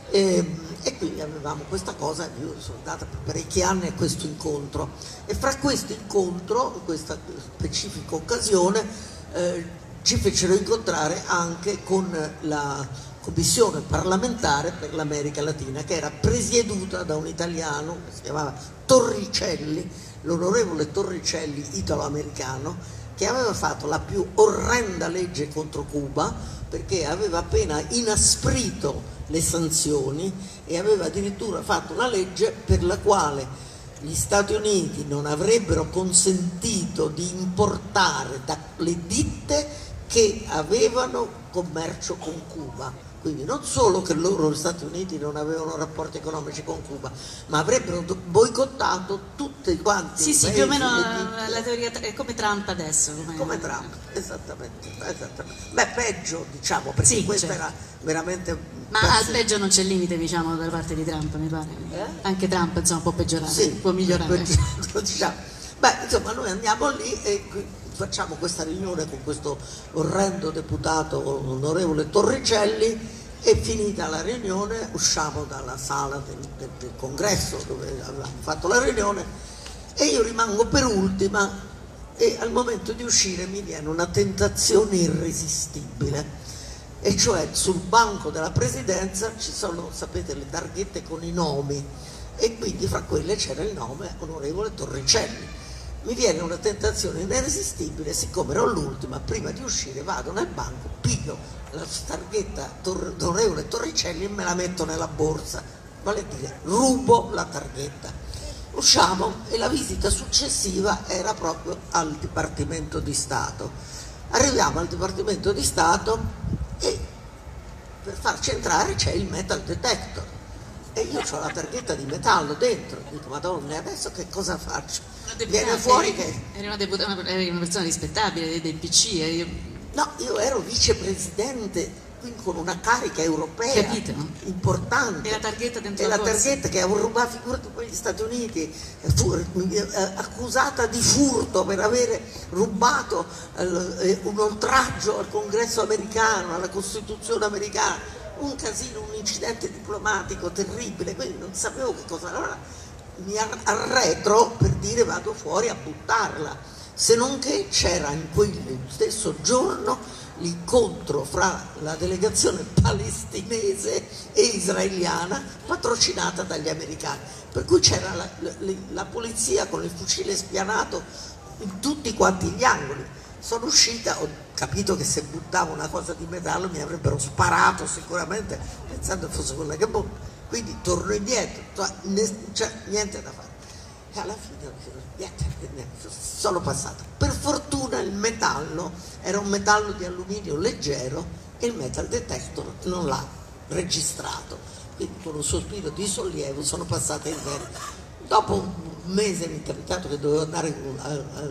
E, e, quindi avevamo questa cosa, io sono andata per parecchi anni a questo incontro e fra questo incontro, in questa specifica occasione, eh, ci fecero incontrare anche con la commissione parlamentare per l'America Latina che era presieduta da un italiano che si chiamava Torricelli l'onorevole Torricelli italo-americano che aveva fatto la più orrenda legge contro Cuba perché aveva appena inasprito le sanzioni e aveva addirittura fatto una legge per la quale gli Stati Uniti non avrebbero consentito di importare dalle ditte che avevano commercio con Cuba quindi non solo che loro, gli Stati Uniti, non avevano rapporti economici con Cuba, ma avrebbero boicottato tutti quanti Sì, sì, più o meno la teoria è come Trump adesso. Come, come Trump, esattamente, esattamente, Beh, peggio, diciamo, perché sì, questo certo. era veramente... Ma al peggio non c'è limite, diciamo, da parte di Trump, mi pare. Eh? Anche Trump, insomma, può peggiorare, sì, può migliorare. *laughs* diciamo. Beh, insomma, noi andiamo lì e facciamo questa riunione con questo orrendo deputato onorevole Torricelli e finita la riunione usciamo dalla sala del, del, del congresso dove avevamo fatto la riunione e io rimango per ultima e al momento di uscire mi viene una tentazione irresistibile. E cioè sul banco della presidenza ci sono, sapete, le targhette con i nomi e quindi fra quelle c'era il nome onorevole Torricelli mi viene una tentazione irresistibile, siccome ero l'ultima, prima di uscire vado nel banco, piglio la targhetta d'onorevole Torricelli e me la metto nella borsa, vale a dire rubo la targhetta. Usciamo e la visita successiva era proprio al Dipartimento di Stato. Arriviamo al Dipartimento di Stato e per farci entrare c'è il metal detector e io ho la targhetta di metallo dentro, dico madonna adesso che cosa faccio? Viene fuori che... Eri una, deputata, eri una persona rispettabile del PC. Eri... No, io ero vicepresidente quindi con una carica europea Capito? importante. E la targhetta dentro e la, la targhetta che avevo rubato, figurati poi gli Stati Uniti, fu, eh, accusata di furto per avere rubato eh, un oltraggio al congresso americano, alla Costituzione americana, un casino, un incidente diplomatico terribile, quindi non sapevo che cosa. Allora, mi arretro per dire vado fuori a buttarla, se non che c'era in quel stesso giorno l'incontro fra la delegazione palestinese e israeliana patrocinata dagli americani, per cui c'era la, la, la polizia con il fucile spianato in tutti quanti gli angoli. Sono uscita, ho capito che se buttavo una cosa di metallo mi avrebbero sparato sicuramente pensando fosse quella che butto quindi torno indietro, cioè, niente da fare. E alla fine niente, sono passato. Per fortuna il metallo era un metallo di alluminio leggero e il metal detector non l'ha registrato. Quindi con un sospiro di sollievo sono passata in verde. Dopo un mese mi è capitato che dovevo andare a, a,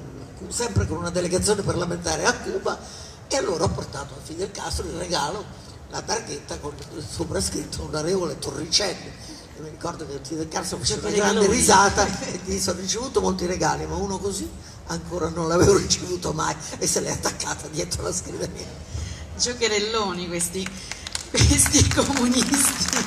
sempre con una delegazione parlamentare a Cuba e allora ho portato a Fidel Castro il regalo la targhetta con sopra scritto onorevole Torricelli e mi ricordo che Fidel Castro faceva una grande risata e gli sono ricevuto molti regali ma uno così ancora non l'avevo *laughs* ricevuto mai e se l'è attaccata dietro la scrivania. Giocherelloni questi, questi *laughs* comunisti.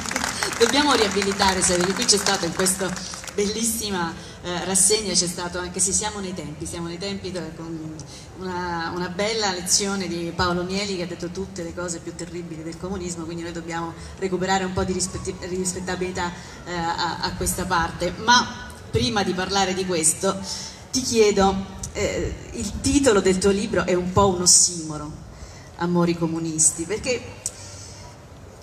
Dobbiamo riabilitare Saverio, qui c'è stato in questa bellissima eh, rassegna, c'è stato anche se siamo nei tempi, siamo nei tempi con una, una, bella lezione di Paolo Mieli che ha detto tutte le cose più terribili del comunismo, quindi noi dobbiamo recuperare un po' di rispettabilità eh, a, a questa parte. Ma prima di parlare di questo ti chiedo eh, il titolo del tuo libro è un po' un ossimoro, Amori comunisti, perché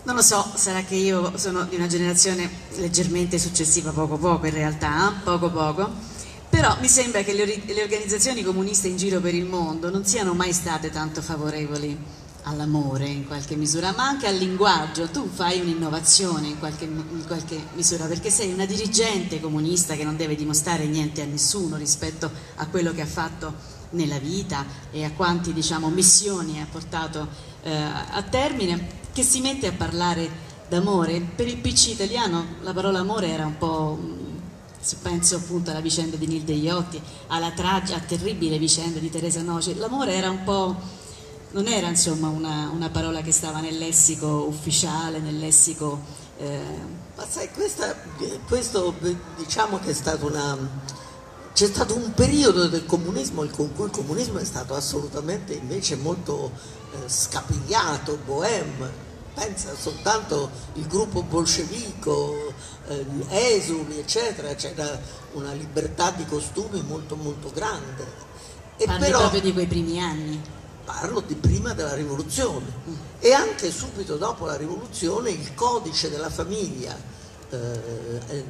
non lo so, sarà che io sono di una generazione leggermente successiva, poco poco in realtà, poco poco, però mi sembra che le, le organizzazioni comuniste in giro per il mondo non siano mai state tanto favorevoli all'amore in qualche misura, ma anche al linguaggio. Tu fai un'innovazione in qualche, in qualche, misura perché sei una dirigente comunista che non deve dimostrare niente a nessuno rispetto a quello che ha fatto nella vita e a quanti diciamo, missioni ha portato eh, a termine, che si mette a parlare d'amore. Per il PC italiano la parola amore era un po' se penso appunto alla vicenda di Nilde Iotti, alla tragica, terribile vicenda di Teresa Noce, l'amore era un po' non era insomma una, una parola che stava nel lessico ufficiale, nel lessico... Eh... Ma sai, questa, questo diciamo che è stato una... C'è stato un periodo del comunismo con cui il comunismo è stato assolutamente invece molto eh, scapigliato, bohème, pensa soltanto il gruppo bolscevico, eh, esuli, eccetera, c'era una libertà di costumi molto molto grande. E Parli però, proprio di quei primi anni parlo di prima della rivoluzione e anche subito dopo la rivoluzione il codice della famiglia eh,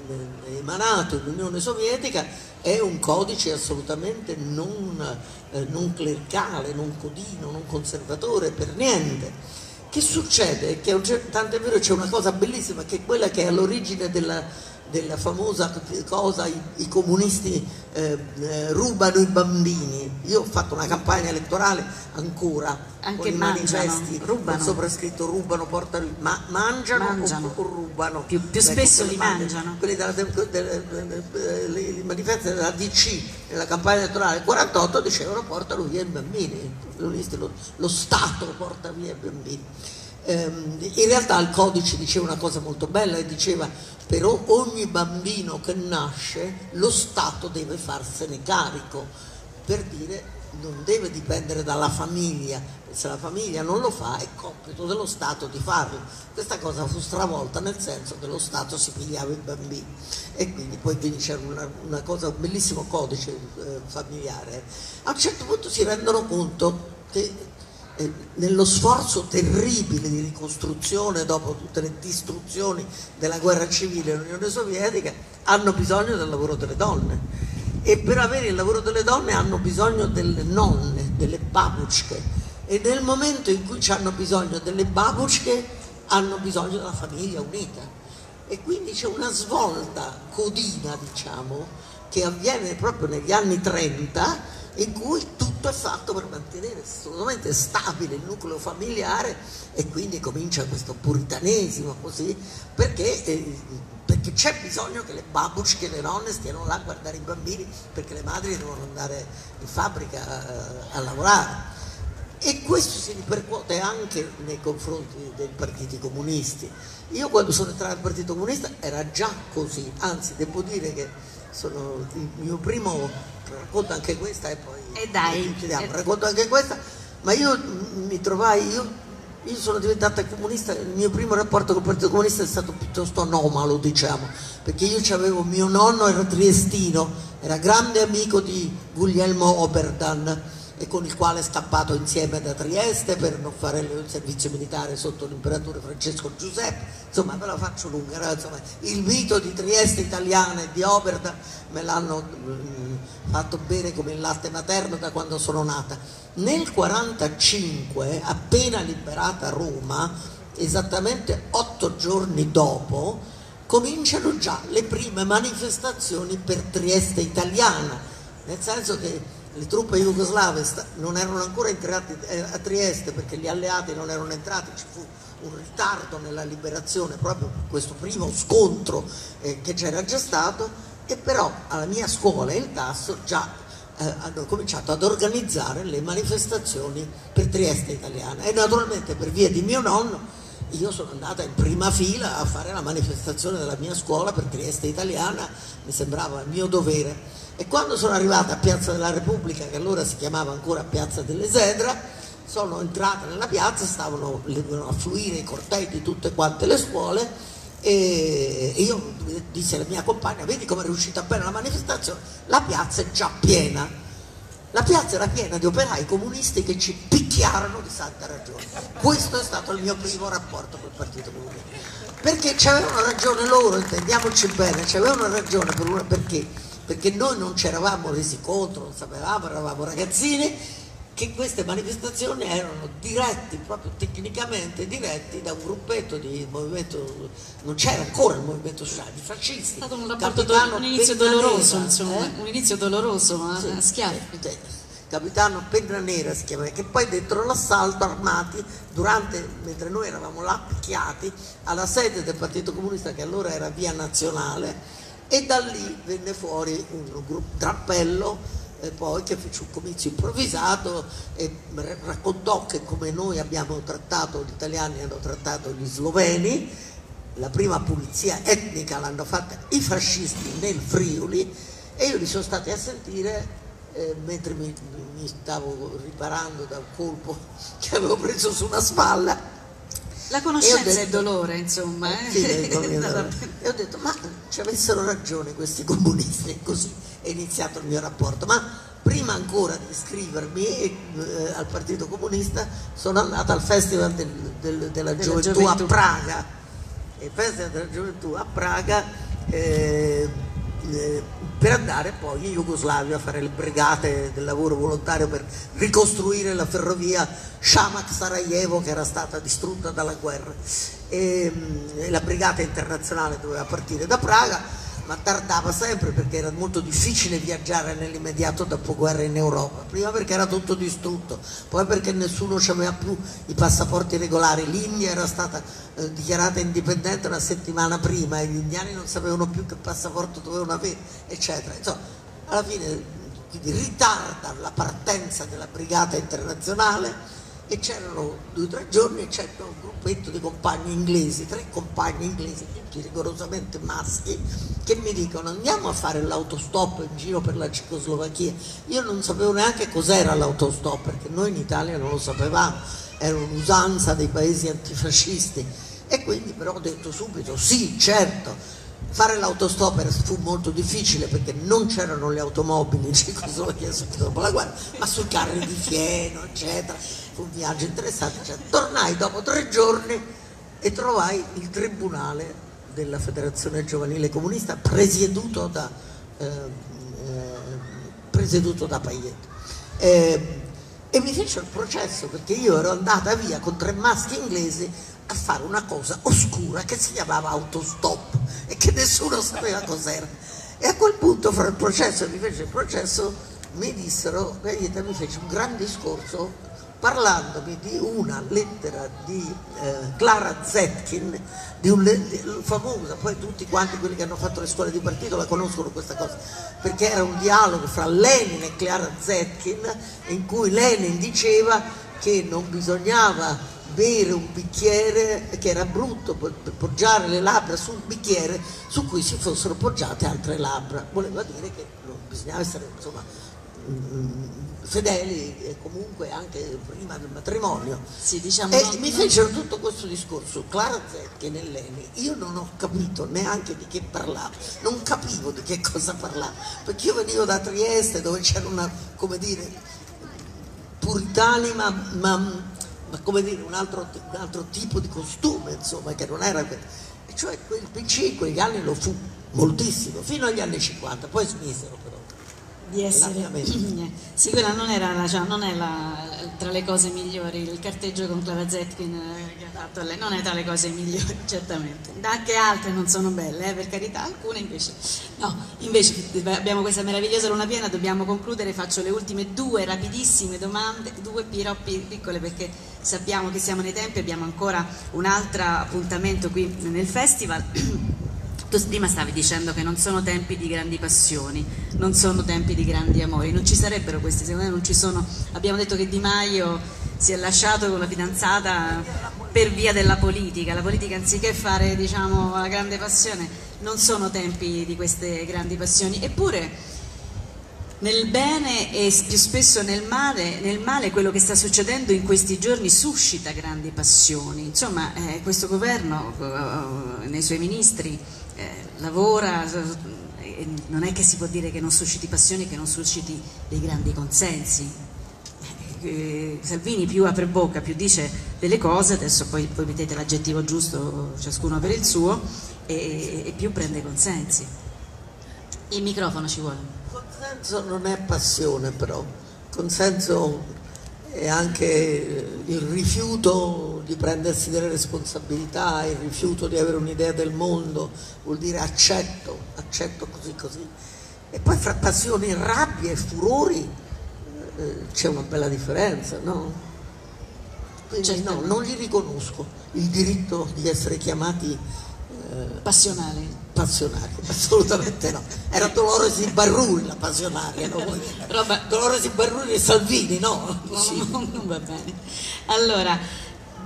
emanato nell'Unione Sovietica è un codice assolutamente non, eh, non clericale, non codino, non conservatore per niente. Che succede? Che è vero c'è una cosa bellissima che è quella che è all'origine della, della famosa cosa i, i comunisti eh, eh, rubano i bambini. Io ho fatto una campagna elettorale ancora Anche con i manifesti rubano. sopra scritto rubano, portano, ma mangiano, mangiano. O, o, rubano. Più, più ecco, spesso li mangiano. Quelli della, della, manifesti della DC nella campagna elettorale 48 dicevano portano via i bambini, lo, lo Stato porta via i bambini. Ehm, in realtà il codice diceva una cosa molto bella e diceva per ogni bambino che nasce lo Stato deve farsene carico, per dire non deve dipendere dalla famiglia, se la famiglia non lo fa è compito dello Stato di farlo. Questa cosa fu stravolta nel senso che lo Stato si pigliava i bambini e quindi poi c'era una, una, cosa, un bellissimo codice eh, familiare. A un certo punto si rendono conto che nello sforzo terribile di ricostruzione dopo tutte le distruzioni della guerra civile nell'Unione Sovietica hanno bisogno del lavoro delle donne. E per avere il lavoro delle donne hanno bisogno delle nonne, delle babushke. E nel momento in cui hanno bisogno delle babushke hanno bisogno della famiglia unita. E quindi c'è una svolta codina diciamo che avviene proprio negli anni 30 in cui tutto è fatto per mantenere assolutamente stabile il nucleo familiare e quindi comincia questo puritanesimo così, perché, eh, perché c'è bisogno che le babushke, le nonne stiano là a guardare i bambini perché le madri devono andare in fabbrica a, a lavorare. E questo si ripercuote anche nei confronti dei partiti comunisti. Io quando sono entrato nel Partito Comunista era già così, anzi devo dire che sono il mio primo racconto anche questa e poi e dai, chiudiamo, racconto anche questa, ma io mi trovai, io, io, sono diventata comunista, il mio primo rapporto con il Partito Comunista è stato piuttosto anomalo, diciamo, perché io avevo mio nonno era triestino, era grande amico di Guglielmo Oberdan e con il quale è scappato insieme da Trieste per non fare il servizio militare sotto l'imperatore Francesco Giuseppe. Insomma, ve la faccio lunga. Insomma, il mito di Trieste italiana e di Oberda me l'hanno mm, fatto bere come il latte materno da quando sono nata. Nel 1945, appena liberata Roma, esattamente otto giorni dopo, cominciano già le prime manifestazioni per Trieste italiana, nel senso che le truppe jugoslave non erano ancora entrate eh, a Trieste perché gli alleati non erano entrati, ci fu un ritardo nella liberazione proprio questo primo scontro eh, che c'era già stato e però alla mia scuola il Tasso già eh, hanno cominciato ad organizzare le manifestazioni per Trieste italiana e naturalmente per via di mio nonno io sono andata in prima fila a fare la manifestazione della mia scuola per Trieste italiana, mi sembrava il mio dovere. E quando sono arrivata a Piazza della Repubblica, che allora si chiamava ancora Piazza dell'Esedra, sono entrata nella piazza, stavano a fluire i cortei di tutte quante le scuole e io dissi alla mia compagna, vedi come è riuscita bene la manifestazione? La piazza è già piena la piazza era piena di operai comunisti che ci picchiarono di santa ragione. Questo è stato il mio primo rapporto col Partito Comunista. Perché ci avevano ragione loro, intendiamoci bene, ci avevano ragione per una, perché? Perché noi non ci eravamo resi conto, non sapevamo, eravamo ragazzini, che queste manifestazioni erano diretti, proprio tecnicamente diretti da un gruppetto di movimento, non c'era ancora il movimento sociale, di fascisti. È stato un, rapporto do, un inizio doloroso, insomma, eh? un inizio doloroso, ma sì, a schiaffi. Capitano Penna Nera si chiama, che poi dentro l'assalto armati, durante, mentre noi eravamo là picchiati, alla sede del Partito Comunista che allora era Via Nazionale, e da lì venne fuori un gruppo, drappello e poi che fece un comizio improvvisato e raccontò che come noi abbiamo trattato, gli italiani hanno trattato gli sloveni, la prima pulizia etnica l'hanno fatta i fascisti nel Friuli e io li sono stati a sentire eh, mentre mi, mi, stavo riparando da un colpo *laughs* che avevo preso su una spalla. La conoscenza è il dolore, insomma. Eh? Sì, *laughs* e ho detto, ma ci avessero ragione questi comunisti, così è iniziato il mio rapporto, ma prima ancora di iscrivermi eh, al Partito Comunista sono andata al Festival del, del, della, della gioventù, gioventù, a Praga. Il Festival della Gioventù a Praga eh, eh, per andare poi in Jugoslavia a fare le brigate del lavoro volontario per ricostruire la ferrovia Shamak-Sarajevo che era stata distrutta dalla guerra. E, e la brigata internazionale doveva partire da Praga ma tardava sempre perché era molto difficile viaggiare nell'immediato dopoguerra in Europa, prima perché era tutto distrutto, poi perché nessuno aveva più i passaporti regolari, l'India era stata eh, dichiarata indipendente una settimana prima e gli indiani non sapevano più che passaporto dovevano avere, eccetera. Insomma, alla fine quindi ritarda la partenza della brigata internazionale e c'erano due o tre giorni e c'era un gruppetto di compagni inglesi, tre compagni inglesi, tutti rigorosamente maschi, che mi dicono andiamo a fare l'autostop in giro per la Cecoslovacchia. Io non sapevo neanche cos'era l'autostop perché noi in Italia non lo sapevamo, era un'usanza dei paesi antifascisti e quindi però ho detto subito sì, certo. Fare l'autostop fu molto difficile perché non c'erano le automobili *laughs* subito dopo la guerra, ma sul carri di fieno, eccetera fu un viaggio interessante, cioè, tornai dopo tre giorni e trovai il tribunale della Federazione Giovanile Comunista presieduto da, eh, presieduto da Payet. Eh, e mi fece il processo perché io ero andata via con tre maschi inglesi a fare una cosa oscura che si chiamava autostop e che nessuno sapeva cos'era. E a quel punto, fra il processo e mi fece il processo, mi dissero, Gaeta mi fece un gran discorso parlandomi di una lettera di eh, Clara Zetkin, di un famosa, poi tutti quanti quelli che hanno fatto le scuole di partito la conoscono questa cosa, perché era un dialogo fra Lenin e Clara Zetkin in cui Lenin diceva che non bisognava bere un bicchiere che era brutto poggiare le labbra su un bicchiere su cui si fossero poggiate altre labbra, voleva dire che bisognava essere insomma fedeli e comunque anche prima del matrimonio. Sì, diciamo e non, mi fecero tutto questo discorso, Clara Zetkin e Leni, io non ho capito neanche di che parlavo, non capivo di che cosa parlavo, perché io venivo da Trieste dove c'era una, come dire, puritani ma, ma, come dire, un altro, un altro, tipo di costume, insomma, che non era... Cioè quel PC in quegli anni lo fu moltissimo, fino agli anni 50, poi smisero però. Di essere *clears throat* sì quella non, era, cioè, non è la, tra le cose migliori il carteggio con Clara Zetkin eh, che ha fatto lei non è tra le cose migliori *laughs* certamente. Anche altre non sono belle eh, per carità alcune invece no. Invece abbiamo questa meravigliosa luna piena dobbiamo concludere faccio le ultime due rapidissime domande due piroppi piccole perché sappiamo che siamo nei tempi abbiamo ancora un altro appuntamento qui nel festival. *clears throat* Tu prima stavi dicendo che non sono tempi di grandi passioni, non sono tempi di grandi amori, non ci sarebbero questi, secondo me non ci sono. Abbiamo detto che Di Maio si è lasciato con la fidanzata per via della politica, la politica anziché fare diciamo, la grande passione non sono tempi di queste grandi passioni, eppure nel bene e più spesso nel male, nel male, quello che sta succedendo in questi giorni suscita grandi passioni. Insomma, eh, questo governo eh, nei suoi ministri eh, lavora, eh, non è che si può dire che non susciti passioni, che non susciti dei grandi consensi. Eh, Salvini più apre bocca, più dice delle cose, adesso poi, poi mettete l'aggettivo giusto ciascuno per il suo, e, e più prende consensi. Il microfono ci vuole. Consenso non è passione però, consenso è anche il rifiuto di prendersi delle responsabilità, il rifiuto di avere un'idea del mondo, vuol dire accetto, accetto così così. E poi fra passioni, rabbia e furori eh, c'è una bella differenza, no? Quindi no, non gli riconosco il diritto di essere chiamati eh, passionali passionaria, *laughs* assolutamente no. Era Dolores di Barruri la passionaria, no? Roba... Dolores di Barruri e Salvini, no? Sì. No, *laughs* non va bene. Allora,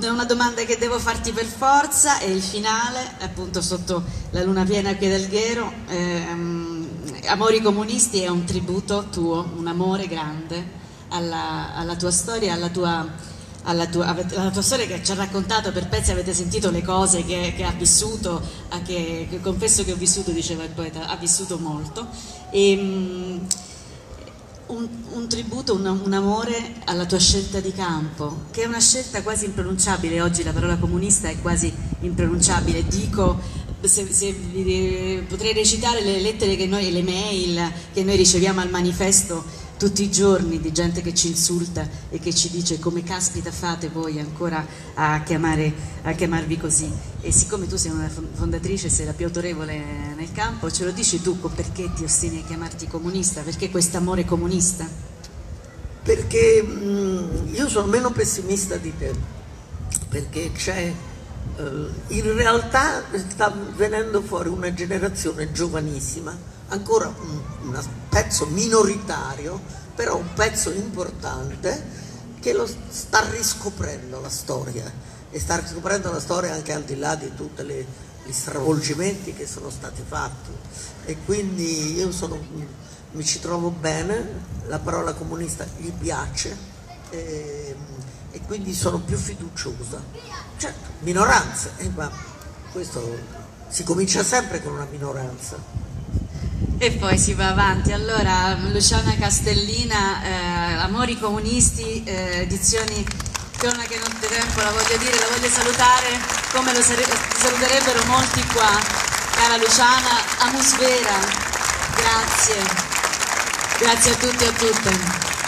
una domanda che devo farti per forza è il finale, appunto sotto la luna piena qui del Ghiero. Ehm, Amori comunisti è un tributo tuo, un amore grande alla, alla tua storia, alla tua alla tua, alla tua, storia che ci ha raccontato per pezzi, avete sentito le cose che, che ha vissuto, che, che, confesso che ho vissuto, diceva il poeta, ha vissuto molto. E, um, un, un, tributo, un, un, amore alla tua scelta di campo, che è una scelta quasi impronunciabile, oggi la parola comunista è quasi impronunciabile, dico, se, se, potrei recitare le lettere che noi, le mail che noi riceviamo al manifesto tutti i giorni di gente che ci insulta e che ci dice come caspita fate voi ancora a, chiamare, a chiamarvi così e siccome tu sei una fondatrice, sei la più autorevole nel campo, ce lo dici tu perché ti ostini a chiamarti comunista, perché questo amore comunista? Perché mh, mm, io sono meno pessimista di te, perché c'è uh, in realtà sta venendo fuori una generazione giovanissima ancora un, un pezzo minoritario, però un pezzo importante che lo sta riscoprendo la storia e sta riscoprendo la storia anche al di là di tutti gli stravolgimenti che sono stati fatti e quindi io sono, mi ci trovo bene, la parola comunista gli piace e, e quindi sono più fiduciosa. Certo, minoranze, eh, ma questo si comincia sempre con una minoranza e poi si va avanti. Allora, Luciana Castellina, eh, Amori Comunisti, eh, edizioni Cronache Notte Tempo, la voglio dire, la voglio salutare come lo saluterebbero molti qua. Cara Luciana, Amusvera, grazie. Grazie a tutti e a tutte.